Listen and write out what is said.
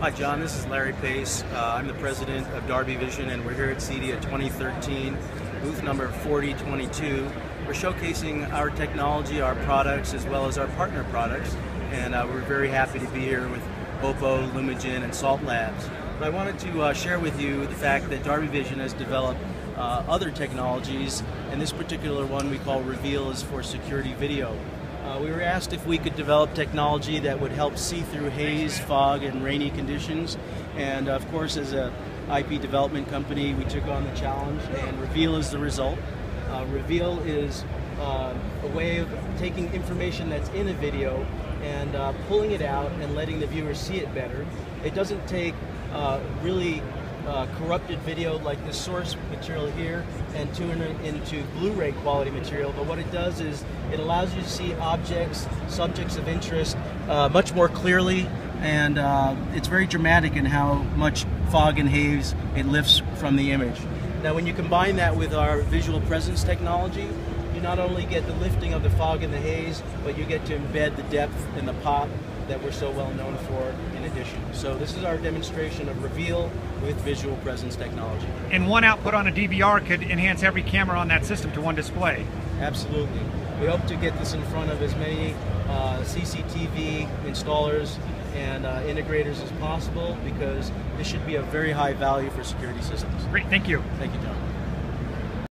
Hi, John. This is Larry Pace. Uh, I'm the president of DarbeeVision, and we're here at CEDIA 2013, booth number 4022. We're showcasing our technology, our products, as well as our partner products, and uh, we're very happy to be here with Oppo, Lumagen, and Salt Labs. But I wanted to uh, share with you the fact that DarbeeVision has developed uh, other technologies, and this particular one we call Reveal is for security video. Uh, we were asked if we could develop technology that would help see through haze, fog, and rainy conditions. And of course, as a IP development company, we took on the challenge, and Reveal is the result. Uh, Reveal is uh, a way of taking information that's in a video and uh, pulling it out and letting the viewer see it better. It doesn't take uh, really uh, corrupted video like the source material here and turn it into Blu-ray quality material. But what it does is it allows you to see objects, subjects of interest uh, much more clearly and uh, it's very dramatic in how much fog and haze it lifts from the image. Now when you combine that with our visual presence technology, you not only get the lifting of the fog and the haze, but you get to embed the depth and the pop that we're so well known for in addition. So this is our demonstration of Reveal with visual presence technology. And one output on a DVR could enhance every camera on that system to one display. Absolutely. We hope to get this in front of as many uh, CCTV installers and uh, integrators as possible because this should be a very high value for security systems. Great, thank you. Thank you, John.